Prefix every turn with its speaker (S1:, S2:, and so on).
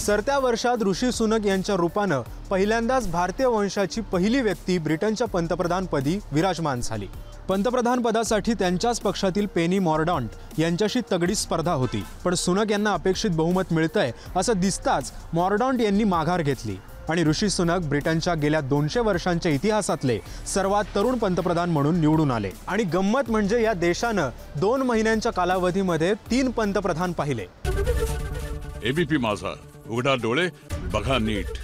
S1: सरत्या वर्षात ऋषी सुनक यांच्या रूपानं पहिल्यांदाच भारतीय वंशाची पहिली व्यक्ती ब्रिटनच्या पंतप्रधानपदी विराजमान झाली. पंतप्रधान पदासाठी त्यांच्याच पक्षातील पेनी मॉर्डॉन्ट यांच्याशी तगडी स्पर्धा होती. पण सुनक यांना अपेक्षित बहुमत मिळतंय असं दिसताच मॉर्डॉन्ट यांनी माघार घेतली. आणि ऋषी सुनक ब्रिटनच्या गेल्या दोनशे वर्षांच्या इतिहासातले सर्वात तरुण पंतप्रधान म्हणून निवडून आले. आणि गंमत म्हणजे या देशानं दोन महिन्यांच्या कालावधीमध्ये तीन पंतप्रधान पाहिले.
S2: एबीपी माझा. उघडा डोळे बघा नीट।